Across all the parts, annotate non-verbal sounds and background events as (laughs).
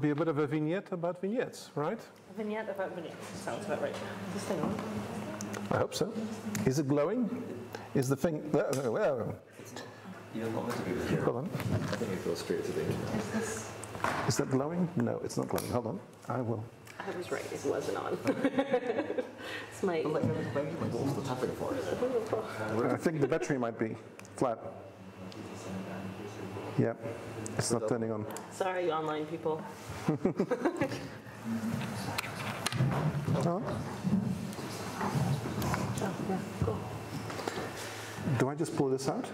be a bit of a vignette about vignettes, right? A vignette about vignettes. Sounds about right. Is this thing on? I hope so. Is it glowing? Is the thing. Uh, uh, well, You don't want to be here. hold on. I think it goes straight to the internet. Is this? Is that glowing? No, it's not glowing. Hold on. I will. I was right. It wasn't on. (laughs) it's my. Like, like, like, what was the tapping for? (laughs) I think the battery might be flat. Yeah, it's not turning on. Sorry, you online people. On. Do I just pull this out?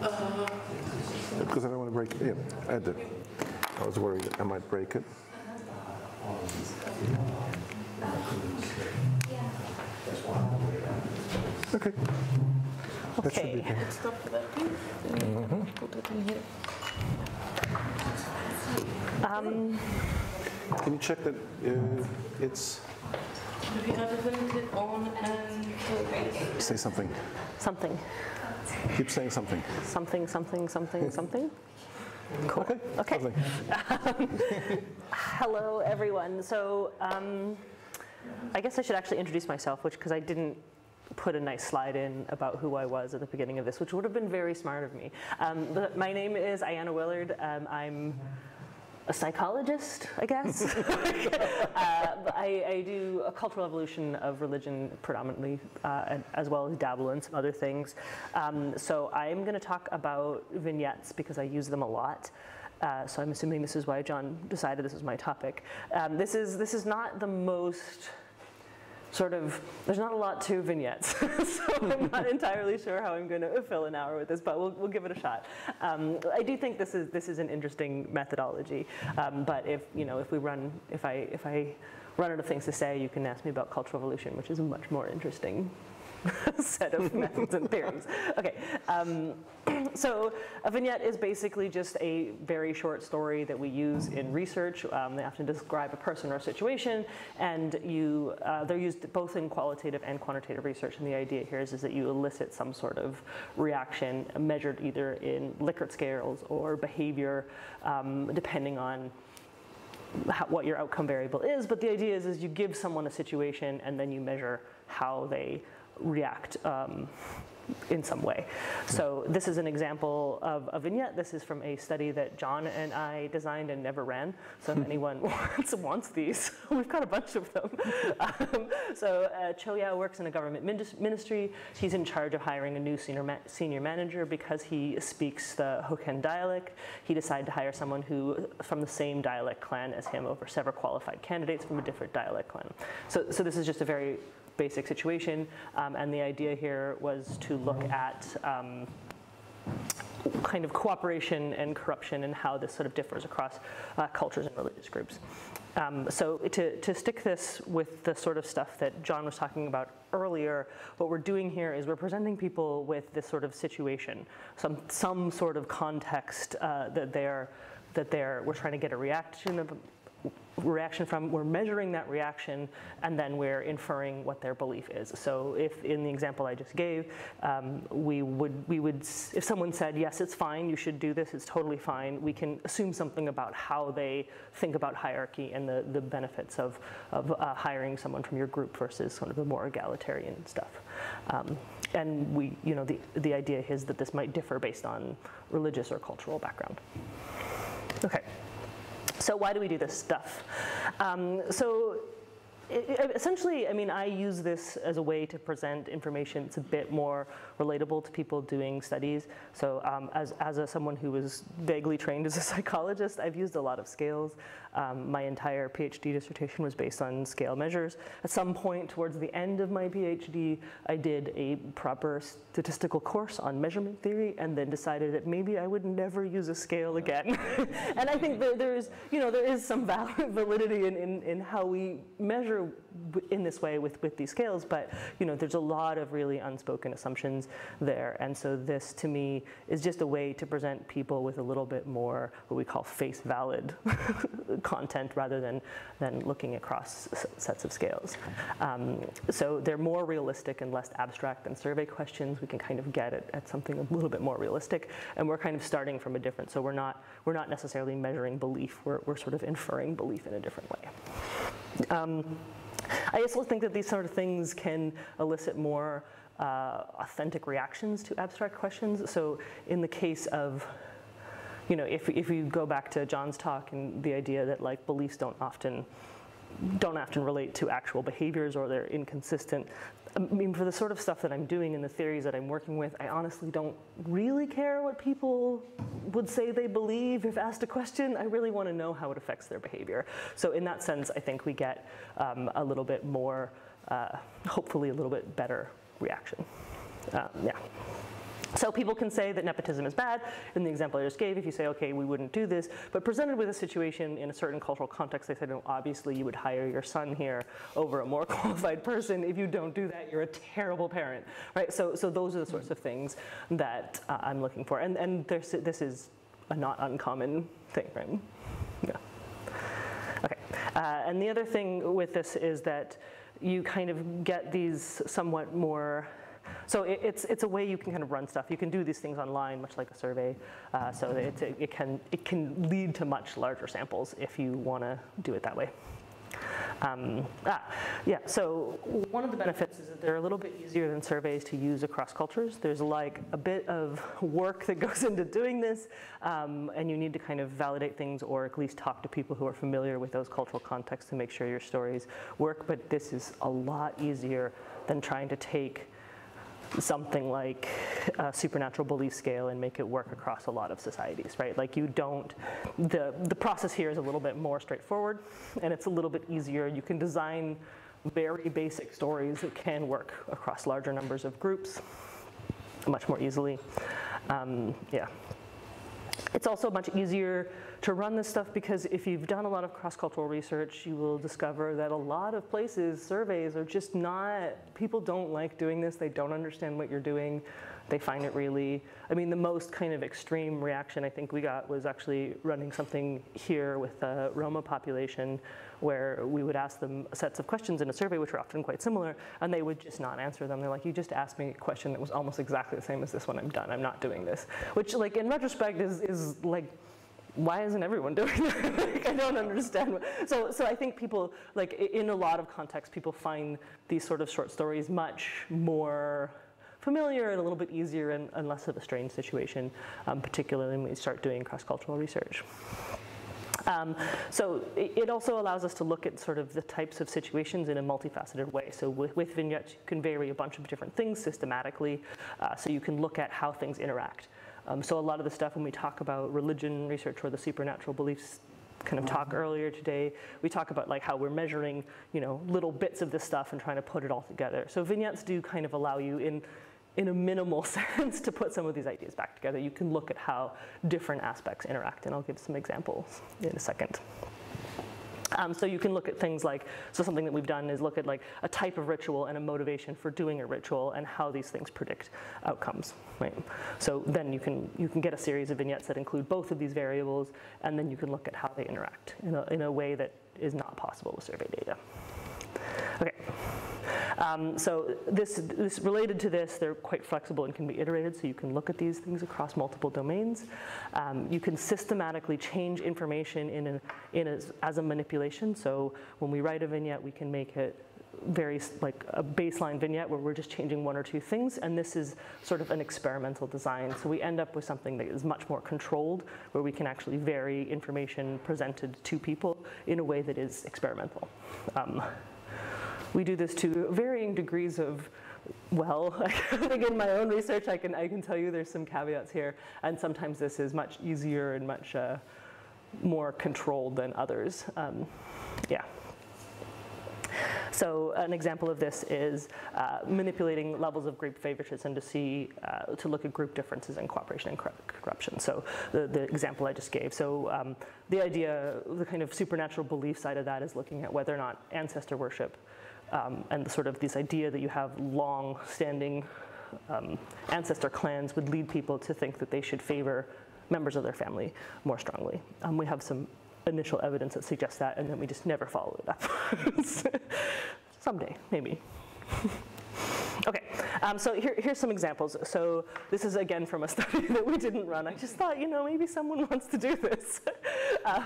Because I don't want to break it. Yeah, I do. I was worried that I might break it. Okay. That should be Okay. good. Stop that piece. Put it in here. Can you check that uh, it's. Have you ever turned it on and Say something. something, Keep saying something. something, something, something, (laughs) something? Okay. Okay. lovely. (laughs) Hello, everyone. So, um, I guess I should actually introduce myself, which because I didn't put a nice slide in about who I was at the beginning of this, which would have been very smart of me. Um, but my name is Aiyana Willard. Um, I'm a psychologist, I guess. (laughs) uh, I, I do a cultural evolution of religion predominantly, uh, as well as dabble in some other things. Um, so I'm going to talk about vignettes because I use them a lot. Uh, so I'm assuming this is why John decided this is my topic. Um, this is this is not the most sort of there's not a lot to vignettes. (laughs) So i'm not (laughs) entirely sure how i'm going to fill an hour with this but we'll, we'll give it a shot. Um, i do think this is this is an interesting methodology um, but if you know if we run if i if i run out of things to say you can ask me about cultural evolution which is a much more interesting (laughs) set of methods and theories okay um, (clears throat) so a vignette is basically just a very short story that we use in research. Um, they often describe a person or a situation, and you uh, they're used both in qualitative and quantitative research. And the idea here is, is that you elicit some sort of reaction measured either in Likert scales or behavior, um, depending on how, what your outcome variable is, but the idea is, is you give someone a situation and then you measure how they react um, in some way. So this is an example of a vignette. This is from a study that John and I designed and never ran. So if anyone (laughs) wants, wants these, (laughs) we've got a bunch of them. (laughs) Um, so uh, Cho Yao works in a government minis- ministry. He's in charge of hiring a new senior, ma- senior manager because he speaks the Hokkien dialect. He decided to hire someone who from the same dialect clan as him over several qualified candidates from a different dialect clan. So, so this is just a very basic situation, um, and the idea here was to look at um, kind of cooperation and corruption and how this sort of differs across uh, cultures and religious groups. Um, so to, to stick this with the sort of stuff that John was talking about earlier, what we're doing here is we're presenting people with this sort of situation, some, some sort of context uh, that they're, that they're, we're trying to get a reaction of, reaction from, we're measuring that reaction, and then we're inferring what their belief is. So if in the example I just gave, um, we would, we would, if someone said, yes, it's fine, you should do this, it's totally fine, we can assume something about how they think about hierarchy and the, the benefits of, of uh, hiring someone from your group versus sort of the more egalitarian stuff. Um, and we, you know, the, the idea is that this might differ based on religious or cultural background. Okay. So why do we do this stuff? Um, so it- essentially, I mean, I use this as a way to present information It's a bit more relatable to people doing studies. So um, as, as a, someone who was vaguely trained as a (laughs) psychologist, I've used a lot of scales. Um, my entire PhD dissertation was based on scale measures. At some point towards the end of my PhD, I did a proper statistical course on measurement theory and then decided that maybe I would never use a scale again. (laughs) and I think that there's, you know, there is some (laughs) validity in, in, in how we measure in this way with, with these scales, but you know, there's a lot of really unspoken assumptions there. And so this to me is just a way to present people with a little bit more what we call face valid (laughs) content rather than, than looking across sets of scales. Um, so they're more realistic and less abstract than survey questions. We can kind of get at, at something a little bit more realistic. And we're kind of starting from a different, so we're not, we're not necessarily measuring belief, we're, we're sort of inferring belief in a different way. Um, I also think that these sort of things can elicit more authentic reactions to abstract questions. So in the case of you know, if, if you go back to John's talk and the idea that like beliefs don't often don't often relate to actual behaviors or they're inconsistent. I mean, for the sort of stuff that I'm doing and the theories that I'm working with, I honestly don't really care what people would say they believe if asked a question. I really want to know how it affects their behavior. So, in that sense, I think we get um, a little bit more, uh, hopefully, a little bit better reaction. Um, yeah. So people can say that nepotism is bad. In the example I just gave, if you say, okay, we wouldn't do this, but presented with a situation in a certain cultural context, they said, no, obviously you would hire your son here over a more (laughs) qualified person. If you don't do that, you're a terrible parent, right? So, so those are the sorts of things that uh, I'm looking for. And, and this is a not uncommon thing, right? Yeah. Okay. Uh, and the other thing with this is that you kind of get these somewhat more so it, it's, it's a way you can kind of run stuff. You can do these things online, much like a survey. Uh, so it, it, can, it can lead to much larger samples if you want to do it that way. Um, ah, yeah, so one of the benefits is that they're a little bit easier than surveys to use across cultures. There's like a bit of work that (laughs) goes into doing this, um, and you need to kind of validate things or at least talk to people who are familiar with those cultural contexts to make sure your stories work. But this is a lot easier than trying to take something like a supernatural belief scale and make it work across a lot of societies, right? Like you don't, the, the process here is a little bit more straightforward and it's a little bit easier. You can design very basic stories that can work across larger numbers of groups much more easily. Um, yeah. It's also much easier to run this stuff because if you've done a lot of cross-cultural research, you will discover that a lot of places, surveys are just not, people don't like doing this, they don't understand what you're doing, they find it really, I mean, the most kind of extreme reaction I think we got was actually running something here with the Roma population where we would ask them sets of questions in a survey, which were often quite similar, and they would just not answer them. They're like, you just asked me a question that was almost exactly the same as this one, I'm done, I'm not doing this. Which like in retrospect is, is like, why isn't everyone (laughs) doing that? like, I don't understand. So, so I think people, like in a lot of contexts, people find these sort of short stories much more familiar and a little bit easier and, and less of a strange situation, um, particularly when we start doing cross-cultural research. Um, so it, it, also allows us to look at sort of the types of situations in a multifaceted way. So with, with vignettes, you can vary a bunch of different things systematically. Uh, so you can look at how things interact. Um, so a lot of the stuff when we talk about religion research or the supernatural beliefs kind of talk earlier today, we talk about like how we're measuring, you know, little bits of this stuff and trying to put it all together. So vignettes do kind of allow you in in a minimal (laughs) sense to put some of these ideas back together. You can look at how different aspects interact, and I'll give some examples in a second. Um, so you can look at things like, so something that we've done is look at like a type of ritual and a motivation for doing a ritual and how these things predict outcomes, right? So then you can, you can get a series of vignettes that include both of these variables and then you can look at how they interact in a, in a way that is not possible with survey data. Okay. Um, so this, this related to this, they're quite flexible and can be iterated, so you can look at these things across multiple domains. Um, you can systematically change information in, a, in a, as a manipulation. So when we write a vignette, we can make it very like a baseline vignette where we're just changing one or two things and this is sort of an experimental design so we end up with something that is much more controlled where we can actually vary information presented to people in a way that is experimental um, we do this to varying degrees of well, I (laughs) think in my own research, I can, I can tell you there's some caveats here. And sometimes this is much easier and much uh, more controlled than others. Um, yeah. So an example of this is uh, manipulating levels of group favoritism to see, uh, to look at group differences in cooperation and corruption. So the, the example I just gave. So um, the idea, the kind of supernatural belief side of that is looking at whether or not ancestor worship um, and the sort of this idea that you have long-standing um, ancestor clans would lead people to think that they should favor members of their family more strongly. Um, we have some initial evidence that suggests that, and then we just never follow it up. (laughs) Someday, maybe. (laughs) Okay, um, so here, here's some examples. So this is again from a study (laughs) that we didn't run. I just thought, you know, maybe someone (laughs) wants to do this. (laughs) uh,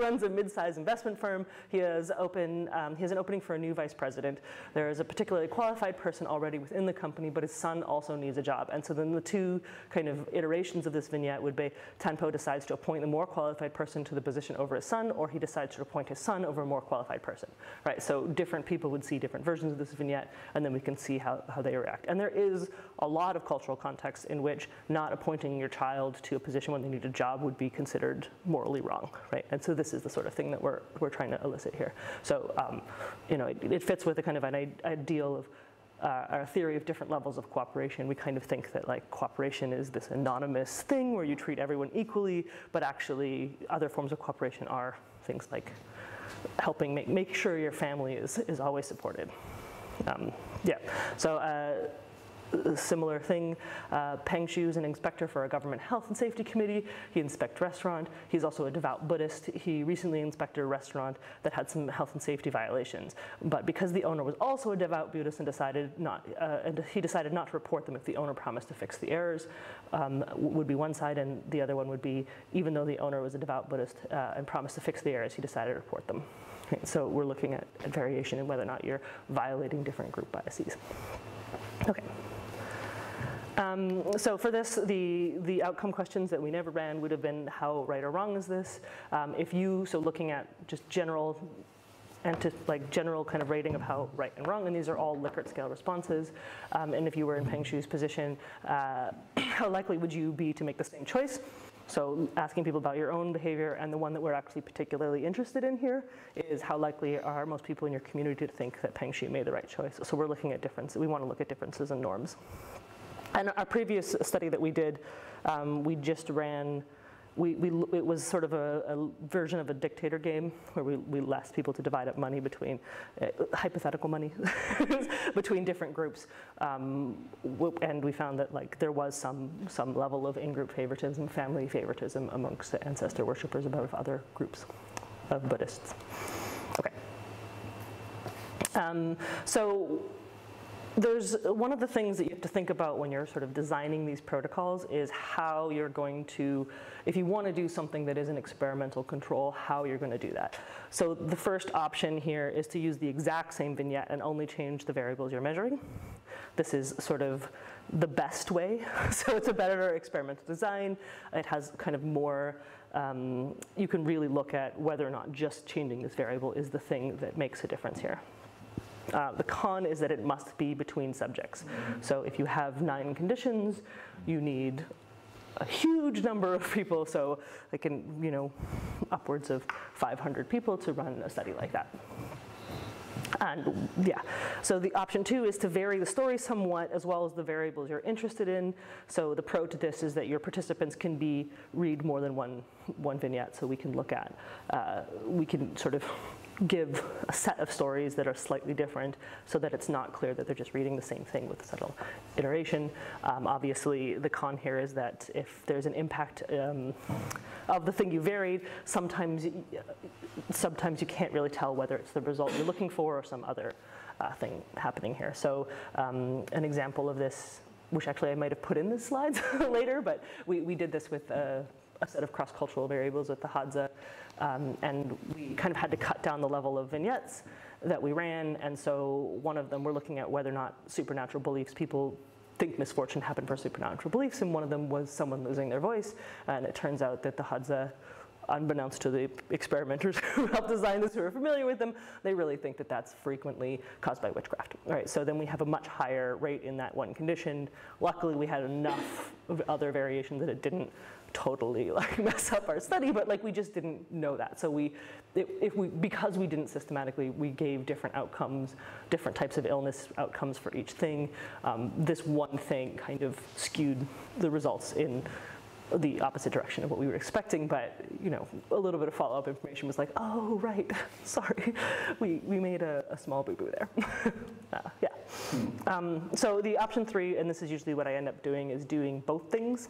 runs a mid-sized investment firm. He has open, um, he has an opening for a new vice president. There is a particularly qualified person already within the company, but his son also needs a job. And so then the two kind of iterations of this vignette would be Tanpo decides to appoint the more qualified person to the position over his son, or he decides to appoint his son over a more qualified person. Right? So different people would see different versions of this vignette, and then we can see how, how they react. And there is a lot of cultural context in which not appointing your child to a position when they need a job would be considered morally wrong, right? And so this is the sort of thing that we're, we're trying to elicit here. So, um, you know, it, it, fits with a kind of an ideal of uh, our theory of different levels of cooperation, we kind of think that like cooperation is this anonymous thing where you treat everyone equally, but actually other forms of cooperation are things like helping make, make sure your family is, is always supported. Um, yeah, so uh, similar thing. Uh, Peng Shu is an inspector for a government health and safety committee. He inspects restaurant. He's also a devout Buddhist. He recently inspected a restaurant that had some health and safety violations. But because the owner was also a devout Buddhist and decided not, uh, and he decided not to report them if the owner promised to fix the errors, um, would be one side, and the other one would be even though the owner was a devout Buddhist uh, and promised to fix the errors, he decided to report them. (laughs) So we're looking at, at variation in whether or not you're violating different group biases. Okay. Um, so for this, the, the outcome questions that we never ran would have been how right or wrong is this? Um, if you, so looking at just general and to like general kind of rating of how right and wrong, and these are all Likert scale responses. Um, and if you were in Peng Shu's position, uh, (clears throat) how likely would you be to make the same choice? So asking people about your own behavior, and the one that we're actually particularly interested in here is how likely are most people in your community to think that Peng Shu made the right choice. So we're looking at differences. We want to look at differences in norms. And our previous study that we did, um, we just ran we, we, it was sort of a, a, version of a dictator game where we, we asked people to divide up money between, uh, hypothetical money, (laughs) between different groups. Um, and we found that like there was some, some level of in-group favoritism, family favoritism amongst the ancestor worshippers above other groups of Buddhists. Okay. Um, so there's one of the things that you have to think about when you're sort of designing these protocols is how you're going to, if you want to do something that is an experimental control, how you're going to do that. So the first option here is to use the exact same vignette and only change the variables you're measuring. This is sort of the best way. (laughs) so it's a better experimental design. It has kind of more, um, you can really look at whether or not just changing this variable is the thing that makes a difference here. Uh, the con is that it must be between subjects. So if you have nine conditions, you need a huge number of people, so they can, you know, upwards of 500 people to run a study like that. And yeah, so the option two is to vary the story somewhat as well as the variables you're interested in. So the pro to this is that your participants can be read more than one, one vignette so we can look at, uh, we can sort of give a set of stories that are slightly different so that it's not clear that they're just reading the same thing with subtle iteration. Um, obviously, the con here is that if there's an impact um, of the thing you varied, sometimes, sometimes you can't really tell whether it's the result you're looking for or some other uh, thing happening here. So um, an example of this, which actually I might have put in the (laughs) slides (laughs) later, but we, we did this with uh, a set of cross-cultural variables with the Hadza, um, and we kind of had to cut down the level of vignettes that we ran, and so one of them, we're looking at whether or not supernatural beliefs, people think misfortune happened for supernatural beliefs, and one of them was someone losing their voice, and it turns out that the Hadza unbeknownst to the experimenters (laughs) who helped design this, who are familiar with them, they really think that that's frequently caused by witchcraft. All right, so then we have a much higher rate in that one condition. Luckily, we had enough of other variations that it didn't totally like (laughs) mess up our study, but like we just didn't know that. So we, if we, because we didn't systematically, we gave different outcomes, different types of illness outcomes for each thing. Um, this one thing kind of skewed the results in the opposite direction of what we were expecting, but you know, a little bit of follow-up information was like, oh, right, (laughs) sorry, we, we made a, a small boo-boo there. (laughs) uh, yeah. Um, so the option three, and this is usually what I end up doing, is doing both things.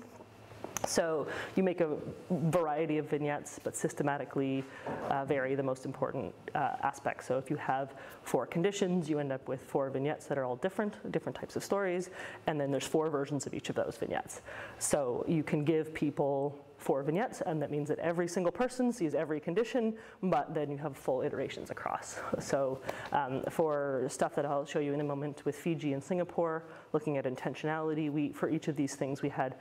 So you make a variety of vignettes, but systematically uh, vary the most important uh, aspects. So if you have four conditions, you end up with four vignettes that are all different, different types of stories, and then there's four versions of each of those vignettes. So you can give people four vignettes, and that means that every single person sees every condition, but then you have full iterations across. So um, for stuff that I'll show you in a moment with Fiji and Singapore, looking at intentionality, we, for each of these things we had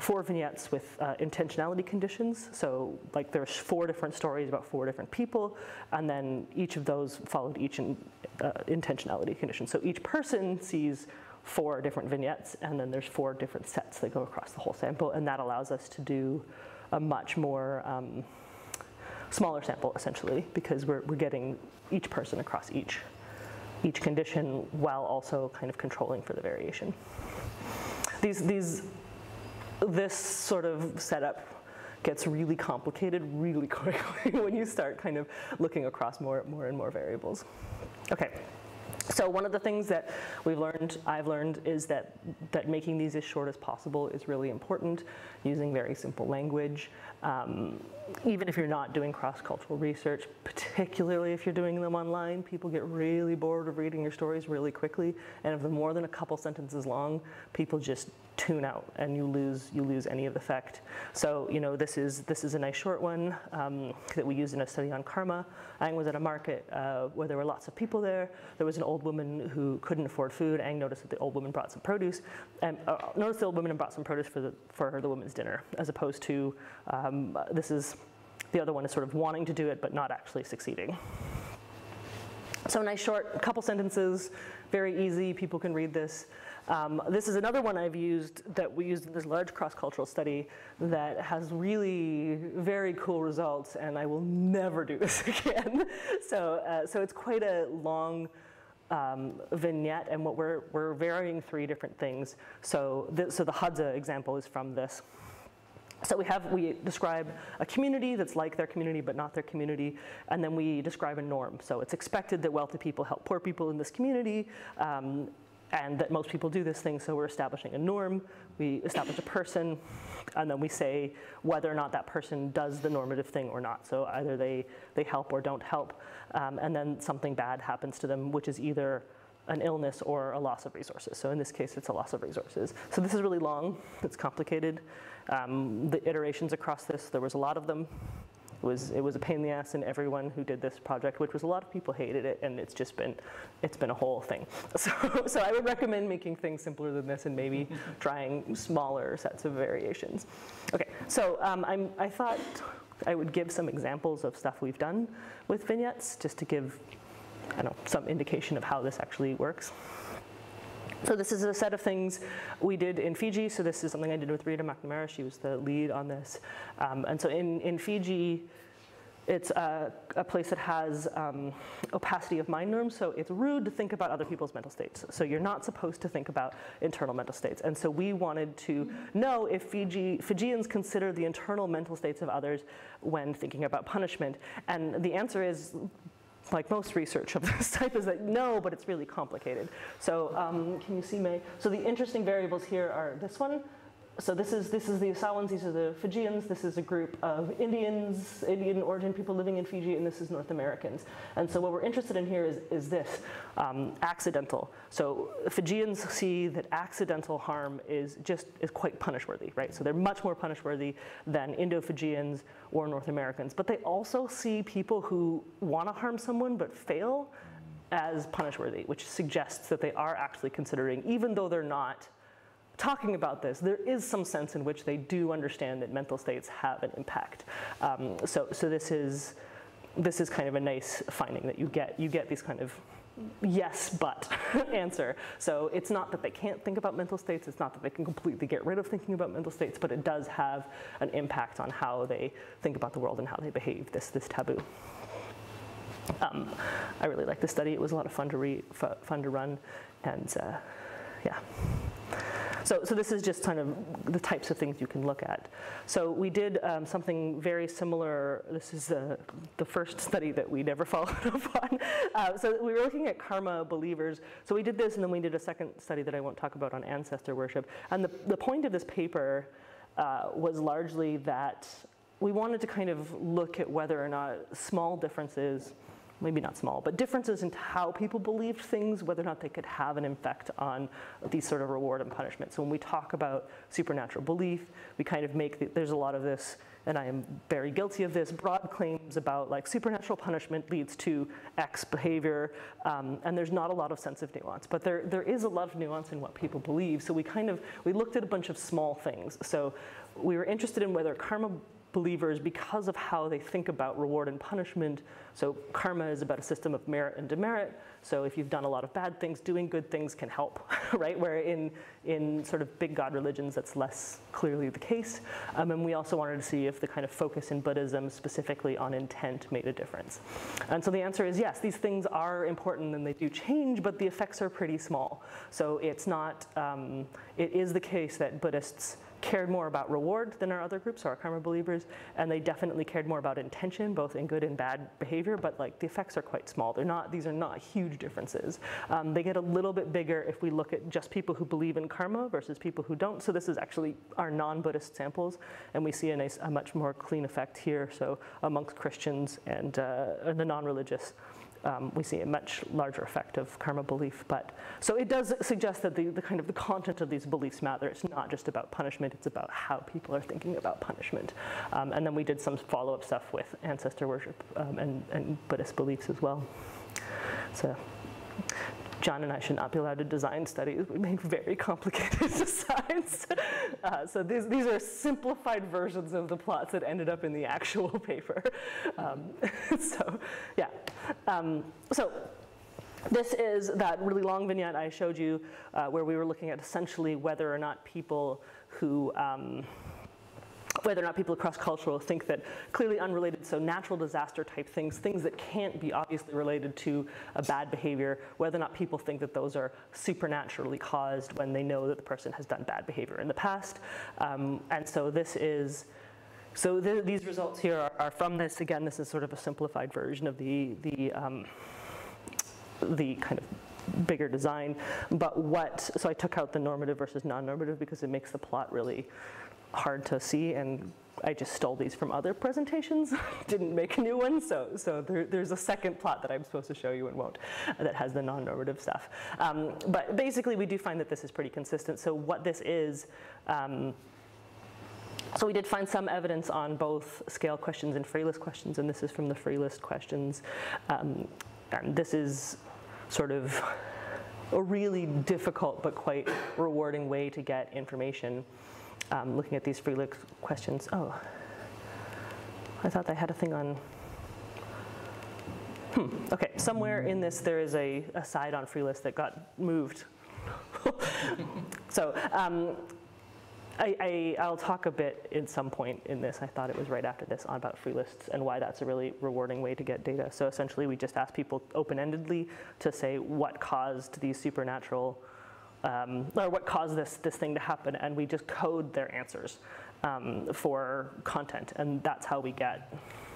four vignettes with uh, intentionality conditions. So like there's four different stories about four different people, and then each of those followed each in, uh, intentionality condition. So each person sees four different vignettes, and then there's four different sets that go across the whole sample, and that allows us to do a much more um, smaller sample essentially, because we're, we're getting each person across each each condition while also kind of controlling for the variation. These, these this sort of setup gets really complicated really (laughs) quickly when you start kind of looking across more, more and more variables. Okay. So one of the things that we've learned, I've learned, is that, that making these as short as possible is really important, using very simple language. Um, even if you're not doing cross-cultural research, particularly if you're doing them online, people get really bored of reading your stories really quickly. And if they're more than a couple sentences long, people just tune out and you lose you lose any of the effect. So you know this is this is a nice short one um, that we used in a study on karma. Ang was at a market uh, where there were lots of people there. There was an old woman who couldn't afford food. Ang noticed that the old woman brought some produce, and uh, noticed the old woman brought some produce for the for her, the woman's dinner, as opposed to um, this is the other one is sort of wanting to do it but not actually succeeding. So nice short, couple sentences, very easy. People can read this. Um, this is another one I've used that we used in this large cross-cultural study that has really very cool results, and I will never do (laughs) this again. so, uh, so it's quite a long um, vignette, and what we're we're varying three different things. So, th so the Hadza example is from this. So we have, we describe a community that's like their community but not their community, and then we describe a norm. So it's expected that wealthy people help poor people in this community, um, and that most people do this thing, so we're establishing a norm, we establish a person, and then we say whether or not that person does the normative thing or not. So either they, they help or don't help, um, and then something bad happens to them, which is either an illness or a loss of resources. So in this case, it's a loss of resources. So this is really long, it's complicated. Um, the iterations across this, there was a lot of them. It was, it was a pain in the ass and everyone who did this project, which was a lot of people hated it and it's just been, it's been a whole thing. (laughs) So, so I would recommend making things simpler than this and maybe (laughs) trying smaller sets of variations. Okay, so um, I'm, I thought I would give some examples of stuff we've done with vignettes just to give I don't know, some indication of how this actually works. So this is a set of things we did in Fiji. So this is something I did with Rita McNamara. She was the lead on this. Um, and so in, in Fiji, it's a, a, place that has um, opacity of mind norms, so it's rude to think about other people's mental states. So you're not supposed to think about internal mental states. And so we wanted to know if Fiji, Fijians consider the internal mental states of others when thinking about punishment. And the answer is like most research of (laughs) this type is that no, but it's really complicated. So um, can you see May? So the interesting variables here are this one, so this is, this is the Yasawans, these are the Fijians, this is a group of Indians, Indian origin people living in Fiji, and this is North Americans. And so what we're interested in here is, is this, um, accidental. So Fijians see that accidental harm is just, is quite punishworthy, right? So they're much more punishworthy than Indo-Fijians or North Americans. But they also see people who wanna harm someone but fail as punishworthy, which suggests that they are actually considering, even though they're not talking about this, there is some sense in which they do understand that mental states have an impact. Um, so, so this is this is kind of a nice finding that you get you get these kind of yes, but (laughs) answer. So it's not that they can't think about mental states, it's not that they can completely get rid of thinking about mental states, but it does have an impact on how they think about the world and how they behave, this, this taboo. Um, I really liked the study. It was a lot of fun to read, fun to run, and uh, yeah. So, so this is just kind of the types of things you can look at. So we did um, something very similar. This is uh, the first (laughs) study that we never (laughs) followed up on. Uh, so we were looking at karma believers. So we did this, and then we did a second study that I won't talk about on ancestor worship. And the, the point of this paper uh, was largely that we wanted to kind of look at whether or not small differences maybe not small, but differences in how people believed things, whether or not they could have an effect on these sort of reward and punishment. So when we talk about supernatural belief, we kind of make, the, there's a lot of this, and I am very guilty of this, broad claims about like supernatural punishment leads to X behavior, um, and there's not a lot of sense of nuance. But there, there is a lot of nuance in what people believe. So we kind of, we looked at a bunch of small things. So we were interested in whether karma believers because of how they think about reward and punishment. So karma is about a system of merit and demerit. So if you've done a lot of bad things, doing good things can help, (laughs) right? Where in, in sort of big God religions, that's less clearly the case. Um, and we also wanted to see if the kind of focus in Buddhism specifically on intent made a difference. And so the answer is yes, these things are important and they do change, but the effects are pretty small. So it's not, um, it is the case that Buddhists cared more about reward than our other groups, so our karma believers, and they definitely cared more about intention, both in good and bad behavior, but like the effects are quite small. They're not, these are not huge differences. Um, they get a little bit bigger if we look at just people who believe in karma versus people who don't. So this is actually our non-Buddhist samples, and we see a, nice, a much more clean effect here. So amongst Christians and, uh, and the non-religious um, we see a much larger effect of karma belief. But so it does suggest that the, the kind of the content of these beliefs matter. It's not just about punishment; it's about how people are thinking about punishment. Um, and then we did some follow-up stuff with ancestor worship um, and, and Buddhist beliefs as well. So John and I should not be allowed to design studies. We make very complicated (laughs) designs. Uh, so these, these are simplified versions of the plots that ended up in the actual (laughs) paper. Um, (laughs) so yeah. Um, so this is that really long vignette I showed you uh, where we were looking at essentially whether or not people who um, whether or not people across cultural think that clearly unrelated, so natural disaster type things, things that can't be obviously related to a bad behavior, whether or not people think that those are supernaturally caused when they know that the person has done bad behavior in the past. Um, and so this is, so th these results here are, are, from this, again, this is sort of a simplified version of the, the, um, the kind of bigger design. But what, so I took out the normative versus non-normative because it makes the plot really hard to see and I just stole these from other presentations, (laughs) didn't make a new one, so, so there, there's a second plot that I'm supposed to show you and won't that has the non-normative stuff. Um, but basically we do find that this is pretty consistent. So what this is, um, so we did find some evidence on both scale questions and free list questions, and this is from the free list questions. Um, and this is sort of a really difficult but quite rewarding way to get information um, looking at these free questions. Oh, I thought I had a thing on. Hmm, okay, somewhere in this there is a, a side on free list that got moved. (laughs) so um, I, will talk a bit at some point in this, I thought it was right after this, on about free lists and why that's a really rewarding way to get data. So essentially we just ask people open-endedly to say what caused these supernatural um, or what caused this, this thing to happen, and we just code their answers um, for content, and that's how we get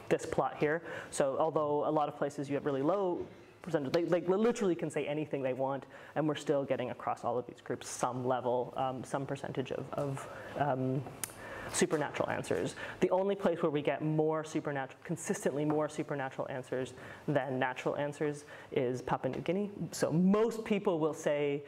this plot here. So although a lot of places you have really low percentage, they, they literally can say anything they want, and we're still getting across all of these groups some level, um, some percentage of, of um, supernatural answers. The only place where we get more supernatural, consistently more supernatural answers than natural answers is Papua New Guinea. So most people will say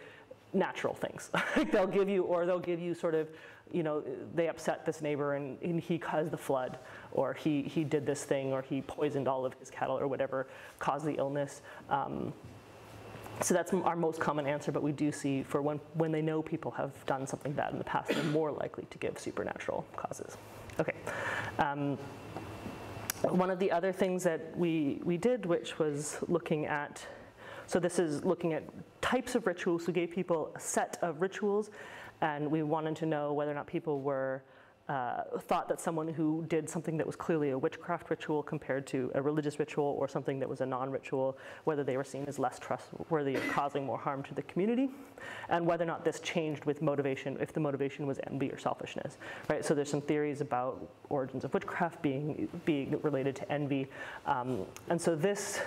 natural things. (laughs) they'll give you, or they'll give you sort of, you know, they upset this neighbor and, and, he caused the flood, or he, he did this thing, or he poisoned all of his cattle, or whatever caused the illness. Um, so that's our most common answer, but we do see for when, when they know people have done something bad in the past, they're more likely to give supernatural causes. Okay. Um, one of the other things that we, we did, which was looking at So this is looking at types of rituals. We gave people a set of rituals, and we wanted to know whether or not people were uh, thought that someone who did something that was clearly a witchcraft ritual compared to a religious ritual or something that was a non-ritual, whether they were seen as less trustworthy or causing more harm to the community, and whether or not this changed with motivation, if the motivation was envy or selfishness, right? So there's some theories about origins of witchcraft being, being related to envy. Um, and so this,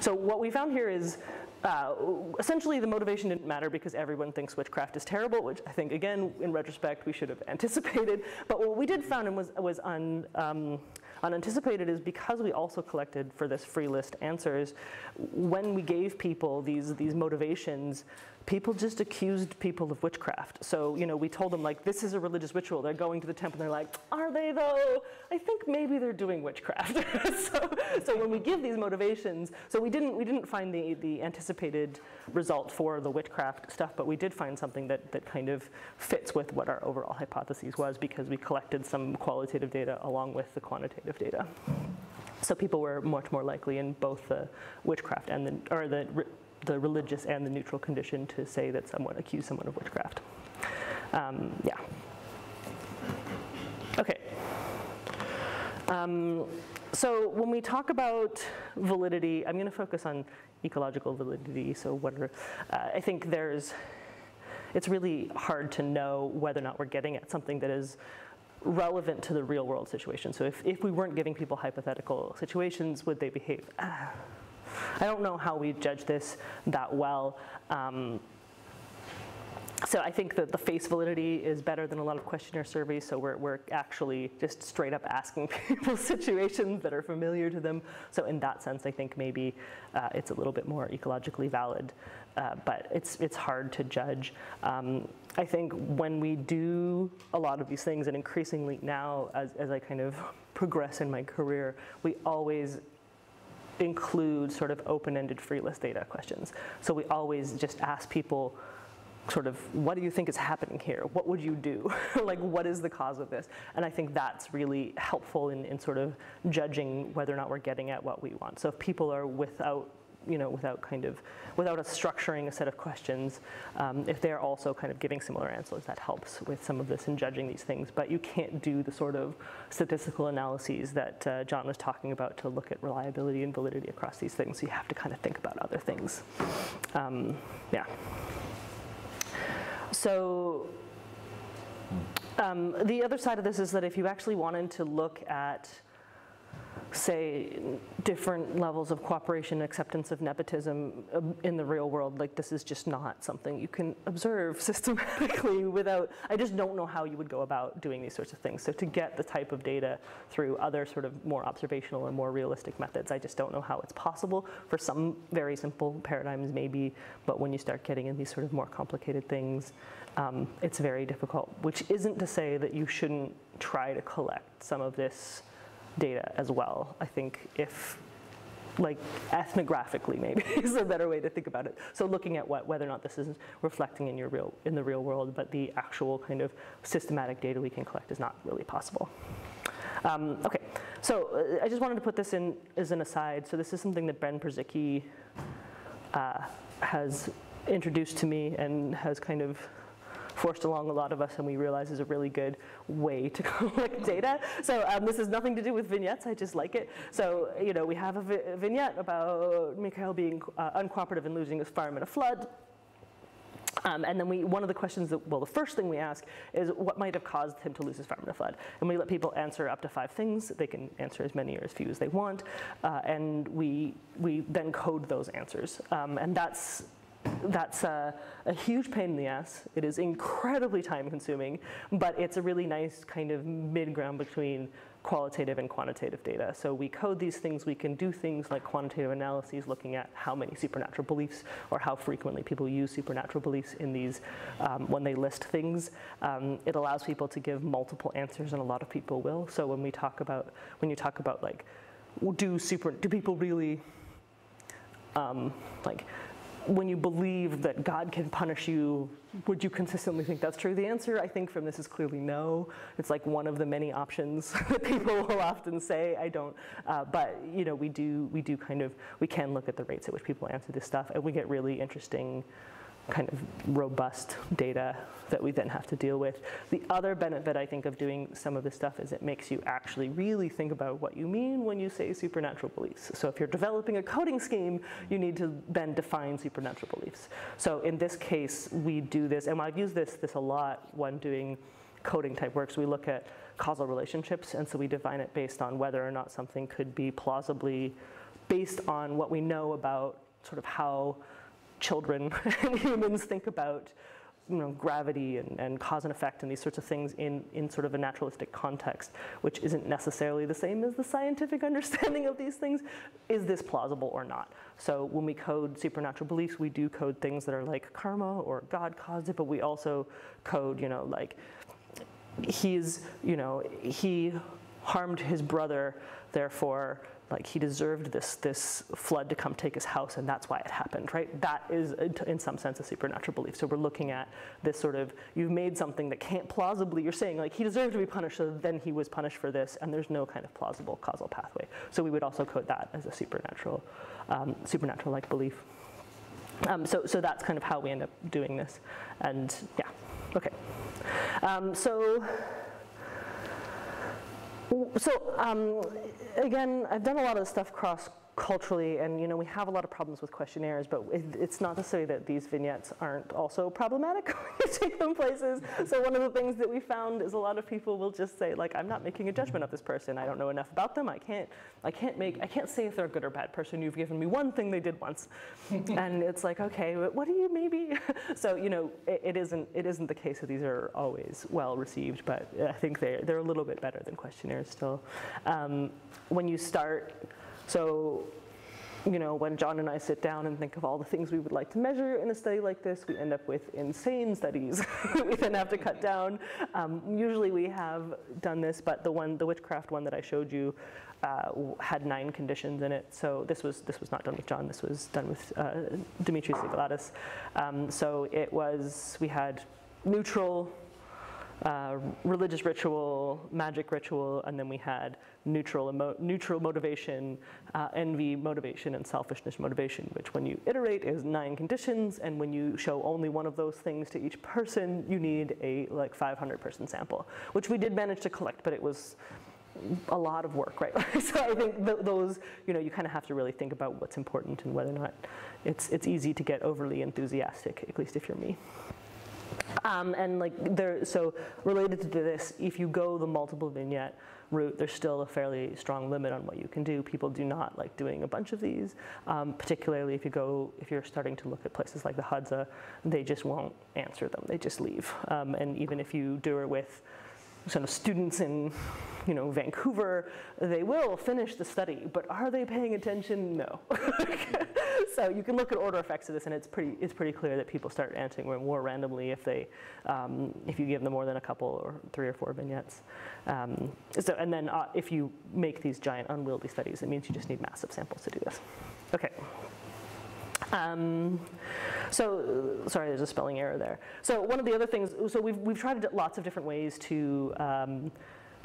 so what we found here is uh, essentially, the motivation didn't matter because everyone thinks witchcraft is terrible, which I think, again, in retrospect, we should have (laughs) anticipated. But what we did found and was, was un, um, unanticipated is because we also collected for this free list answers, when we gave people these, these motivations, people just accused people of witchcraft. So, you know, we told them like, this is a religious ritual. They're going to the temple and they're like, are they though? I think maybe they're doing witchcraft. (laughs) so, so when we give these motivations, so we didn't, we didn't find the, the anticipated result for the witchcraft stuff, but we did find something that, that kind of fits with what our overall hypothesis was because we collected some qualitative data along with the quantitative data. So people were much more likely in both the witchcraft and the, or the the religious and the neutral condition to say that someone accused someone of witchcraft. Um, yeah. Okay. Um, so when we talk about validity, I'm going to focus on ecological validity. So what are, uh, I think there's, it's really hard to know whether or not we're getting at something that is relevant to the real world situation. So if, if we weren't giving people hypothetical situations, would they behave? Ah, I don't know how we judge this that well. Um, so I think that the face validity is better than a lot of questionnaire surveys. So we're, we're actually just straight up asking (laughs) people situations that are familiar to them. So in that sense, I think maybe uh, it's a little bit more ecologically valid. Uh, but it's, it's hard to judge. Um, I think when we do a lot of these things, and increasingly now as, as I kind of (laughs) progress in my career, we always include sort of open-ended free list data questions. So we always just ask people sort of, what do you think is happening here? What would you do? (laughs) like, what is the cause of this? And I think that's really helpful in, in sort of judging whether or not we're getting at what we want. So if people are without you know, without kind of, without us structuring a set of questions, um, if they're also kind of giving similar answers, that helps with some of this in judging these things. But you can't do the sort of statistical analyses that uh, John was talking about to look at reliability and validity across these things. You have to kind of think about other things. Um, yeah. So um, the other side of this is that if you actually wanted to look at say, different levels of cooperation, acceptance of nepotism um, in the real world. Like this is just not something you can observe (laughs) systematically without, I just don't know how you would go about doing these sorts of things. So to get the type of data through other sort of more observational and more realistic methods, I just don't know how it's possible. For some very simple paradigms maybe, but when you start getting in these sort of more complicated things, um, it's very difficult, which isn't to say that you shouldn't try to collect some of this data as well. I think if like ethnographically maybe (laughs) is a better way to think about it. So looking at what, whether or not this is reflecting in your real in the real world, but the actual kind of systematic data we can collect is not really possible. Um, okay, so uh, I just wanted to put this in as an aside. So this is something that Ben Purzycki uh, has introduced to me and has kind of forced along a lot of us and we realize is a really good way to (laughs) collect data. So um, this has nothing to do with vignettes, I just like it. So, you know, we have a, vi vignette about Mikhail being uh, uncooperative and losing his farm in a flood. Um, and then we, one of the questions that, well, the first thing we ask is what might have caused him to lose his farm in a flood? And we let people answer up to five things. They can answer as many or as few as they want. Uh, and we, we then code those answers. Um, and that's that's a, a, huge pain in the ass. It is incredibly time consuming, but it's a really nice kind of mid ground between qualitative and quantitative data. So we code these things, we can do things like quantitative analyses looking at how many supernatural beliefs or how frequently people use supernatural beliefs in these um, when they list things. Um, it allows people to give multiple answers and a lot of people will. So when we talk about, when you talk about like, do super, do people really um, like when you believe that God can punish you, would you consistently think that's true? The answer, I think, from this is clearly no. It's like one of the many options (laughs) that people will often say. I don't, uh, but you know, we do we do kind of we can look at the rates at which people answer this stuff, and we get really interesting kind of robust data that we then have to deal with. The other benefit, I think, of doing some of this stuff is it makes you actually really think about what you mean when you say supernatural beliefs. So if you're developing a coding scheme, you need to then define supernatural beliefs. So in this case, we do this, and I've used this, this a lot when doing coding type works. We look at causal relationships, and so we define it based on whether or not something could be plausibly based on what we know about sort of how children (laughs) and humans think about you know, gravity and, and cause and effect and these sorts of things in, in sort of a naturalistic context, which isn't necessarily the same as the scientific (laughs) understanding of these things. Is this plausible or not? So when we code supernatural beliefs, we do code things that are like karma or God caused it, but we also code, you know, like he's, you know, he harmed his brother, therefore like he deserved this this flood to come take his house and that's why it happened right? That is in some sense a supernatural belief. So we're looking at this sort of you've made something that can't plausibly you're saying like he deserved to be punished so then he was punished for this and there's no kind of plausible causal pathway. So we would also code that as a supernatural um, supernatural like belief. Um, so so that's kind of how we end up doing this and yeah okay. Um, so so um, again, I've done a lot of stuff cross culturally, and you know, we have a lot of problems with questionnaires, but it, it's not to say that these vignettes aren't also problematic (laughs) when you take them places. So one of the things that we found is a lot of people will just say, like, I'm not making a judgment of this person. I don't know enough about them. I can't, I can't make, I can't say if they're a good or bad person. You've given me one thing they did once, (laughs) and it's like, okay, but what do you maybe? (laughs) so you know, it, it isn't, it isn't the case that these are always well received, but I think they're they're a little bit better than questionnaires still. Um, when you start so, you know, when John and I sit down and think of all the things we would like to measure in a study like this, we end up with insane studies (laughs) we then have to cut down. Um, usually we have done this, but the one, the witchcraft one that I showed you uh, had nine conditions in it. So this was this was not done with John. This was done with uh, Dimitri Xygalatas. Um, so it was we had neutral, religious ritual, magic ritual, and then we had neutral, neutral motivation, uh, envy motivation, and selfishness motivation, which when you iterate is nine conditions, and when you show only one of those things to each person, you need a like 500 person sample, which we did manage to collect, but it was a lot of work, right? (laughs) so I think th- those, you know, you kind of have to really think about what's important and whether or not it's, it's easy to get overly enthusiastic, at least if you're me. Um, and like there, so related to this, if you go the multiple vignette route, there's still a fairly strong limit on what you can do. People do not like doing a bunch of these, um, particularly if you go, if you're starting to look at places like the Hadza, they just won't answer them. They just leave. Um, and even if you do it with sort of students in, you know, Vancouver, they will finish the study, but are they paying attention? No. (laughs) so you can look at order effects of this, and it's pretty, it's pretty clear that people start answering more randomly if they, um, if you give them more than a couple or three or four vignettes. Um, so, and then uh, if you make these giant unwieldy studies, it means you just need massive samples to do this. Okay. Um, so, sorry, there's a spelling error there. So one of the other things, so we've, we've tried lots of different ways to um,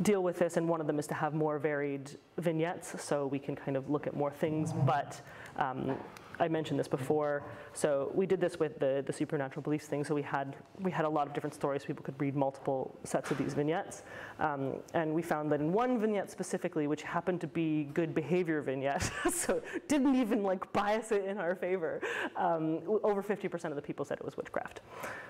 deal with this, and one of them is to have more varied vignettes, so we can kind of look at more things, but um, I mentioned this before. So we did this with the, the supernatural beliefs thing. So we had, we had a lot of different stories. People could read multiple sets of these vignettes. Um, and we found that in one vignette specifically, which happened to be good behavior vignette, (laughs) so didn't even like bias it in our favor, um, over 50% of the people said it was witchcraft.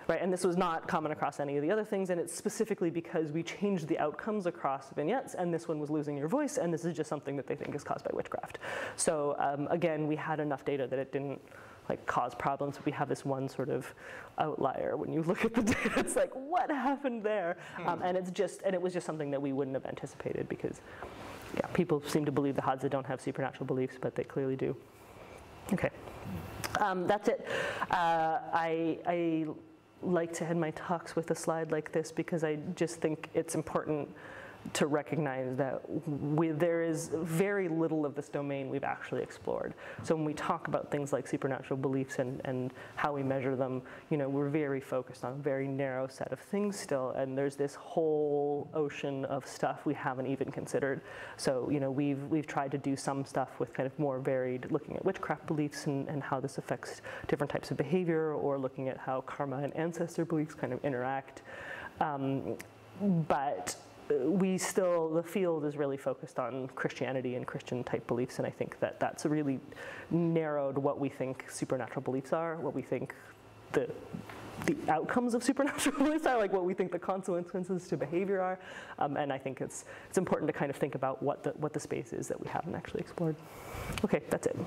Right? And this was not common across any of the other things. And it's specifically because we changed the outcomes across vignettes. And this one was losing your voice. And this is just something that they think is caused by witchcraft. So um, again, we had enough data that it didn't like cause problems. We have this one sort of outlier when you look at the (laughs) data. It's like, what happened there? Hmm. Um, and it's just, and it was just something that we wouldn't have anticipated because, yeah, people seem to believe the Hadza don't have supernatural beliefs, but they clearly do. Okay, um, that's it. Uh, I, I like to end my talks with a slide like this because I just think it's important to recognize that we, there is very little of this domain we've actually explored. So when we talk about things like supernatural beliefs and, and how we measure them, you know, we're very focused on a very narrow set of things still, and there's this whole ocean of stuff we haven't even considered. So you know, we've we've tried to do some stuff with kind of more varied, looking at witchcraft beliefs and, and how this affects different types of behavior, or looking at how karma and ancestor beliefs kind of interact. Um, but we still, the field is really focused on Christianity and Christian type beliefs, and I think that that's really narrowed what we think supernatural beliefs are, what we think the the outcomes of supernatural (laughs) beliefs are, like what we think the consequences to behavior are, um, and I think it's it's important to kind of think about what the what the space is that we haven't actually explored. Okay, that's it.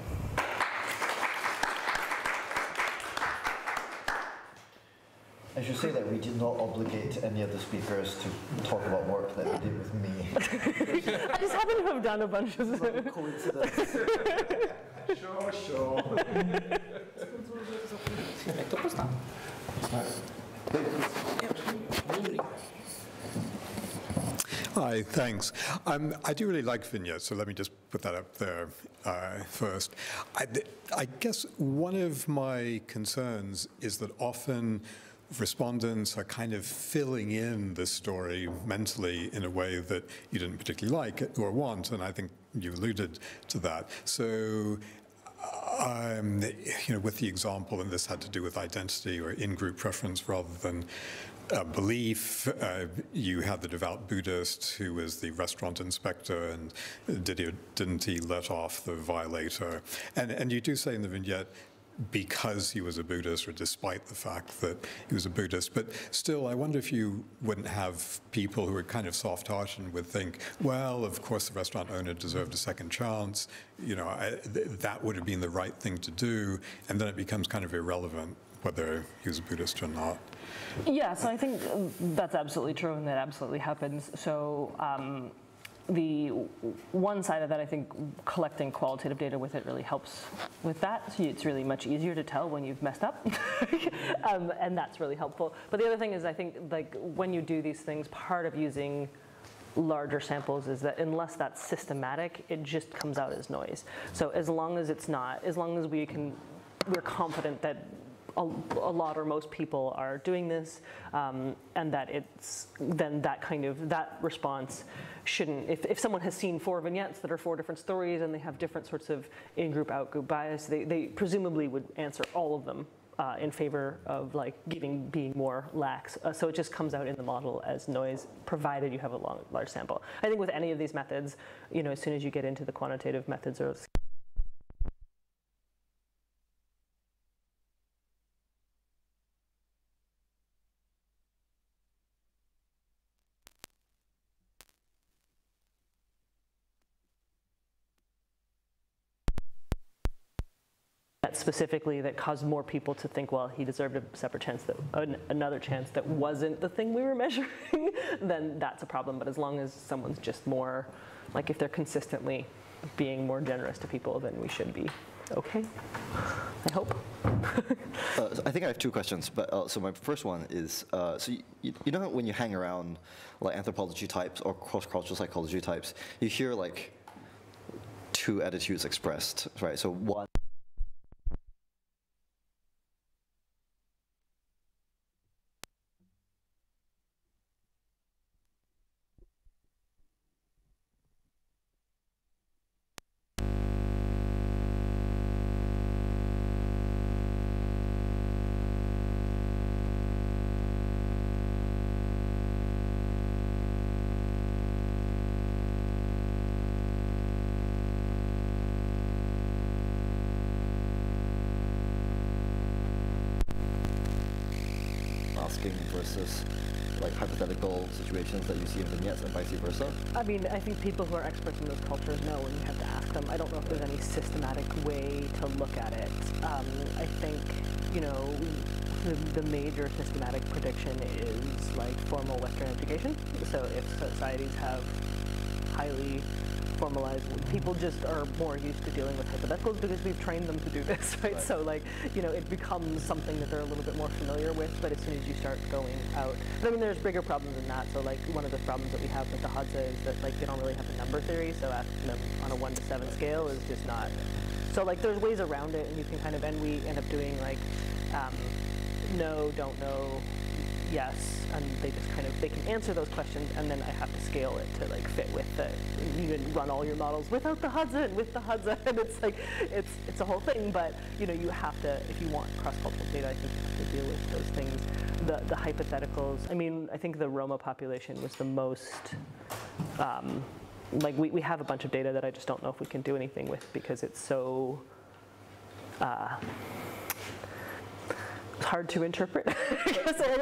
I should say that we did not obligate any of the speakers to talk about work that they did with me. (laughs) I just happen to have done a bunch of Coincidence. (laughs) Sure, sure. (laughs) Hi, thanks. Um, I do really like vignettes, so let me just put that up there uh, first. I, I guess one of my concerns is that often respondents are kind of filling in the story mentally in a way that you didn't particularly like or want, and I think you alluded to that. So um, you know, with the example, and this had to do with identity or in-group preference rather than uh, belief. Uh, you had the devout Buddhist who was the restaurant inspector, and did he, didn't he let off the violator? And, and you do say in the vignette, because he was a Buddhist or despite the fact that he was a Buddhist. But still, I wonder if you wouldn't have people who are kind of soft hearted and would think, well, of course, the restaurant owner deserved a second chance. You know, I, th- that would have been the right thing to do. And then it becomes kind of irrelevant whether he was a Buddhist or not. Yeah, so I think that's absolutely true, and that absolutely happens. So. Um, the one side of that, I think collecting qualitative data with it really helps with that. So it's really much easier to tell when you've messed up, (laughs) um, and that's really helpful. But the other thing is, I think like when you do these things, part of using larger samples is that unless that's systematic, it just comes out as noise. So as long as it's not, as long as we can, we're confident that a, a, lot or most people are doing this, um, and that it's then that kind of that response shouldn't. If, if someone has seen four vignettes that are four different stories and they have different sorts of in-group out-group bias, they, they presumably would answer all of them uh, in favor of like giving being more lax. Uh, so it just comes out in the model as noise, provided you have a long, large sample. I think with any of these methods, you know, as soon as you get into the quantitative methods or specifically that caused more people to think, well, he deserved a separate chance, that an, another chance that wasn't the thing we were (laughs) measuring, then that's a problem. But as long as someone's just more, like if they're consistently being more generous to people, then we should be okay. I hope. (laughs) uh, so I think I have two questions. But uh, so my first one is, uh, so you, you know when you hang around like anthropology types or cross-cultural psychology types, you hear like two attitudes expressed, right? So one. Vignettes and vice versa? I mean, I think people who are experts in those cultures know and you have to ask them. I don't know if there's any systematic way to look at it. Um, I think, you know, the, the, major systematic prediction is like formal Western education. So if societies have highly formalized. People just are more used to dealing with hypotheticals because we've trained them to do this, (laughs) right? So like, you know, it becomes something that they're a little bit more familiar with. But as soon as you start going out, I mean, there's bigger problems than that. So like, one of the problems that we have with the Hadza is that like they don't really have a number theory. So asking them on a one to seven scale is just not. So like, there's ways around it, and you can kind of, and we end up doing like, um, no, don't know, yes, and they just kind of they can answer those questions, and then I have to scale it to like fit with the. You can run all your models without the Hadza, with the Hadza, (laughs) it's like it's it's a whole thing. But you know you have to if you want cross-cultural data, I think you have to deal with those things. The the hypotheticals. I mean, I think the Roma population was the most. Um, like we, we have a bunch of data that I just don't know if we can do anything with because it's so uh, hard to interpret. (laughs)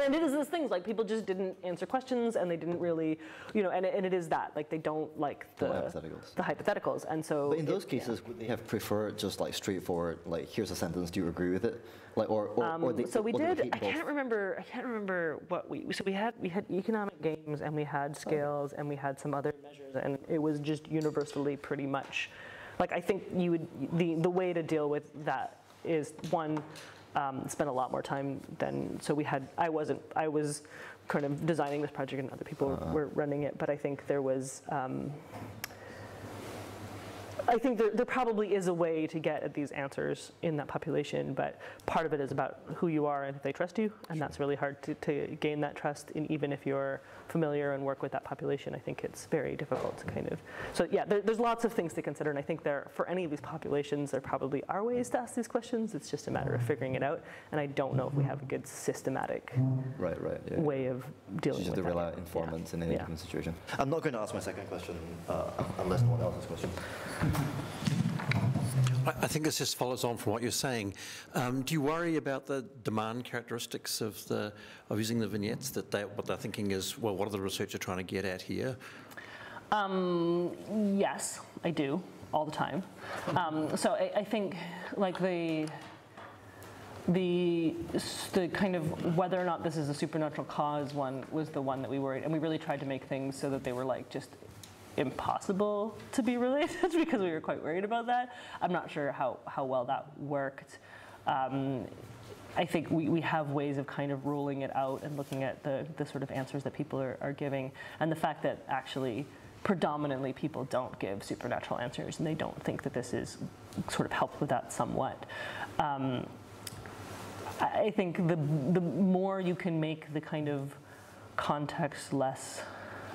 and it is those things like people just didn't answer questions and they didn't really, you know, and, and it is that like they don't like the, The hypotheticals. The hypotheticals, and so. But in it- those cases, would they have preferred just like straightforward, like here's a sentence, do you agree with it? Like, or, or, or Um, they, so we or did. I both? can't remember. I can't remember what we. So we had we had economic games and we had scales and we had some other measures and it was just universally pretty much, like I think you would the the way to deal with that is one. Um, spend a lot more time than so we had. I wasn't. I was kind of designing this project and other people Uh-huh. were running it. But I think there was. Um, I think there, there probably is a way to get at these answers in that population, but part of it is about who you are and if they trust you, and that's really hard to, to gain that trust. And even if you're familiar and work with that population, I think it's very difficult to kind of. So yeah, there, there's lots of things to consider, and I think there for any of these populations, there probably are ways to ask these questions. It's just a matter of figuring it out, and I don't know if we have a good systematic Right, right. Yeah. way of dealing You just with have to that. rely on informants in any Yeah. given situation. I'm not going to ask my second question uh, unless no one else has a question. I think this just follows on from what you're saying. Um, do you worry about the demand characteristics of the of using the vignettes? That they, what they're thinking is, well, what are the researchers trying to get at here? Um, yes, I do all the time. Um, so I, I think like the the the kind of whether or not this is a supernatural cause one was the one that we worried, and we really tried to make things so that they were like just impossible to be related (laughs) because we were quite worried about that. I'm not sure how how well that worked. Um, I think we, we have ways of kind of ruling it out and looking at the, the sort of answers that people are, are giving. And the fact that actually predominantly people don't give supernatural answers and they don't think that this is sort of helped with that somewhat. Um, I I think the, the more you can make the kind of context less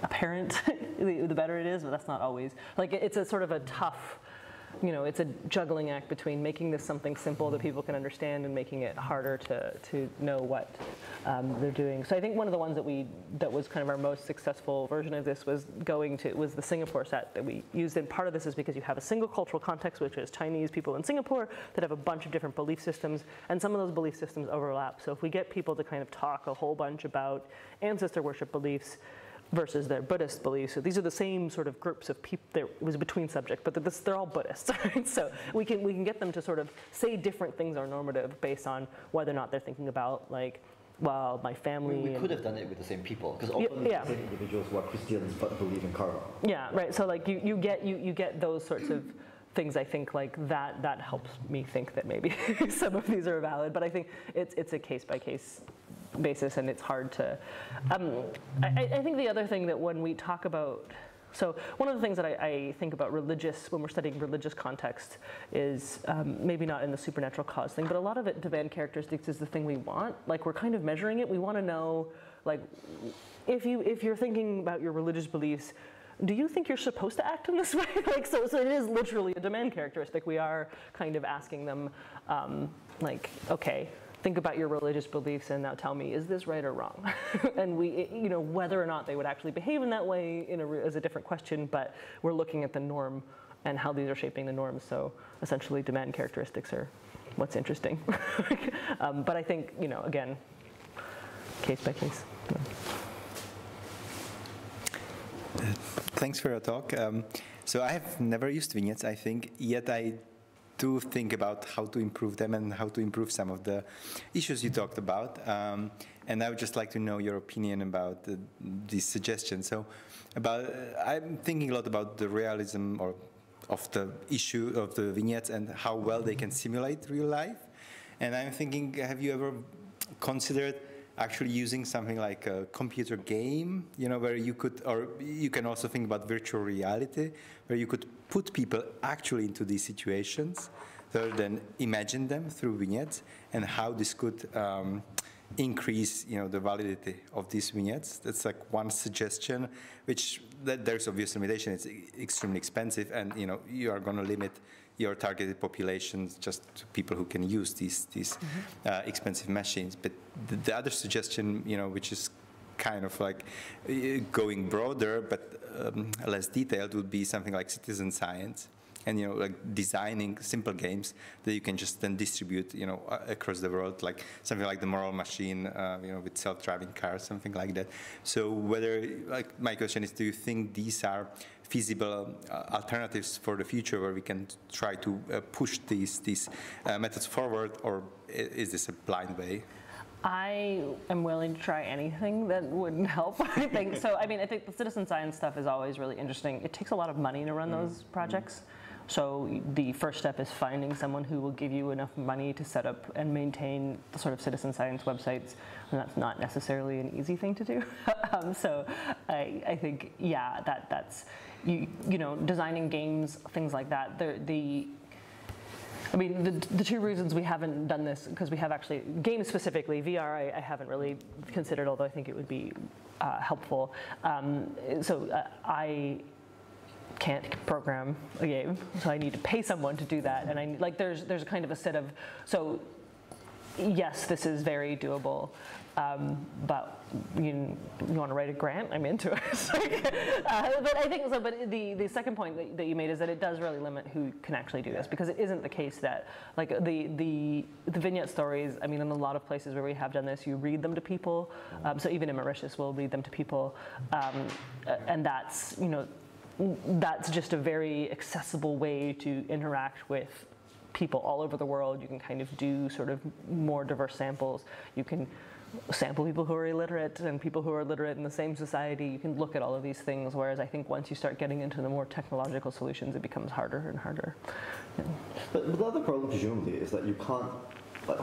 apparent, (laughs) the, better it is, but that's not always. Like, it- it's a sort of a tough, you know, it's a juggling act between making this something simple that people can understand and making it harder to, to know what um, they're doing. So I think one of the ones that we, that was kind of our most successful version of this was going to, was the Singapore set that we used. And part of this is because you have a single cultural context, which is Chinese people in Singapore that have a bunch of different belief systems, and some of those belief systems overlap. So if we get people to kind of talk a whole bunch about ancestor worship beliefs, versus their Buddhist beliefs. So these are the same sort of groups of people. It was between subject, but this, they're all Buddhists. (laughs) Right? So we can we can get them to sort of say different things are normative based on whether or not they're thinking about like, well, my family. We and- could have done it with the same people, because often yeah. the same individuals who are Christians but believe in karma. Yeah, right. So like you, you get you, you get those sorts of things. I think like that that helps me think that maybe (laughs) some of these are valid. But I think it's it's a case by case basis, and it's hard to. Um, I, I think the other thing that when we talk about so one of the things that I, I think about religious when we're studying religious context is um, maybe not in the supernatural cause thing, but a lot of it demand characteristics is the thing we want. Like we're kind of measuring it. We want to know like if you if you're thinking about your religious beliefs do you think you're supposed to act in this (laughs) way like so so it is literally a demand characteristic we are kind of asking them um, like okay think about your religious beliefs and now tell me is this right or wrong? (laughs) And we you know whether or not they would actually behave in that way in a, is a different question but we're looking at the norm and how these are shaping the norms so essentially demand characteristics are what's interesting. (laughs) Um, but i think you know again case by case. Thanks for your talk. Um, so I have never used vignettes, I think, yet I do think about how to improve them and how to improve some of the issues you talked about. Um, and I would just like to know your opinion about the, these suggestions. So, about uh, I'm thinking a lot about the realism or of the issue of the vignettes and how well they can simulate real life. And I'm thinking, have you ever considered actually using something like a computer game, you know, where you could, or you can also think about virtual reality, where you could put people actually into these situations rather than imagine them through vignettes, and how this could um, increase, you know, the validity of these vignettes. That's like one suggestion, which that there's obvious limitation. It's extremely expensive, and you know, you are going to limit your targeted populations just people who can use these these uh, expensive machines. But the, the other suggestion, you know, which is kind of like uh, going broader but um, less detailed, would be something like citizen science. And you know, like designing simple games that you can just then distribute, you know, across the world, like something like the Moral Machine, uh, you know, with self-driving cars, something like that. So whether, like, my question is, do you think these are feasible uh, alternatives for the future where we can try to uh, push these these uh, methods forward, or is this a blind way? I am willing to try anything that would help, (laughs) I think. So, I mean, I think the citizen science stuff is always really interesting. It takes a lot of money to run those projects. So, the first step is finding someone who will give you enough money to set up and maintain the sort of citizen science websites. And that's not necessarily an easy thing to do. (laughs) um, so, I, I think, yeah, that, that's, you, you know, designing games, things like that. The, the I mean, the, the two reasons we haven't done this, because we have actually, games specifically, VR I, I haven't really considered, although I think it would be uh, helpful. Um, so uh, I can't program a game, so I need to pay someone to do that. And I like there's there's a kind of a set of so yes, this is very doable. Um, but you, you want to write a grant? I'm into it. (laughs) uh, but I think so. But the, the second point that, that you made is that it does really limit who can actually do this because it isn't the case that like the the the vignette stories. I mean, in a lot of places where we have done this, you read them to people. Um, so even in Mauritius, we'll read them to people, um, and that's you know that's just a very accessible way to interact with people all over the world. You can kind of do sort of more diverse samples. You can sample people who are illiterate and people who are literate in the same society. You can look at all of these things. Whereas I think once you start getting into the more technological solutions, it becomes harder and harder. Yeah. But, the other problem, presumably, is that you can't. Like,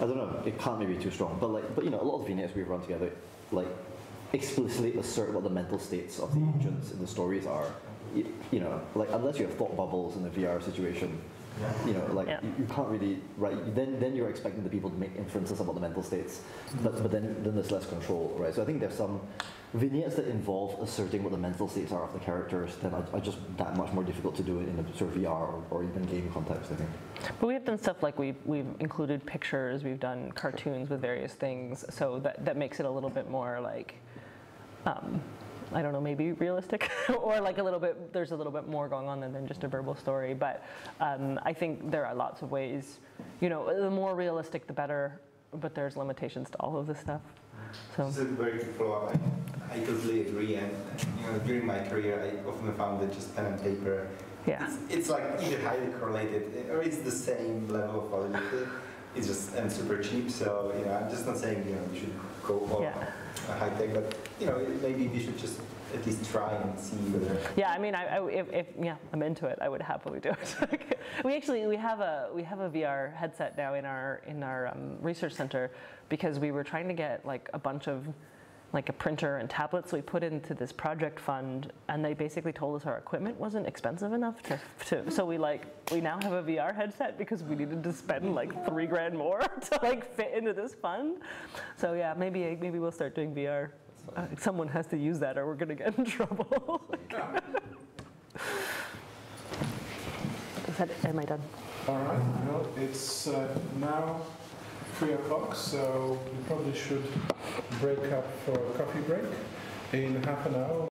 I don't know. It can't maybe be too strong. But like, but you know, a lot of vignettes we've run together, like, explicitly assert what the mental states of the agents in the stories are. You, you know, like unless you have thought bubbles in a VR situation, you know, like Yeah. you, you can't really right. Then then you're expecting the people to make inferences about the mental states, but but then then there's less control, right? So I think there's some vignettes that involve asserting what the mental states are of the characters. Then are, are just that much more difficult to do it in a sort of VR or, or even game context. I think. But we have done stuff like we've, we've included pictures, we've done cartoons with various things, so that, that makes it a little bit more like, um, I don't know, maybe realistic, (laughs) or like a little bit, there's a little bit more going on than, than just a verbal story. But um, I think there are lots of ways, you know, the more realistic, the better, but there's limitations to all of this stuff. So, very quick follow-up. I, I totally agree, and you know, during my career, I often found that just pen and paper. Yeah. It's, it's like either highly correlated or it's the same level of validity. It's just and super cheap. So you know, I'm just not saying you know we should go all Yeah. high tech, but you know maybe we should just at least try and see whether. Yeah, I mean, I, I, if, if yeah, I'm into it. I would happily do it. (laughs) we actually we have a we have a VR headset now in our in our um, research center because we were trying to get like a bunch of like a printer and tablets we put into this project fund and they basically told us our equipment wasn't expensive enough to, to so we like we now have a VR headset because we needed to spend like three grand more (laughs) to like fit into this fund. So yeah maybe maybe we'll start doing VR uh, someone has to use that or we're gonna get in (laughs) trouble. Is that, am I done? All right, well, it's uh, now three o'clock, so we probably should break up for a coffee break. In half an hour,